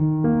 Música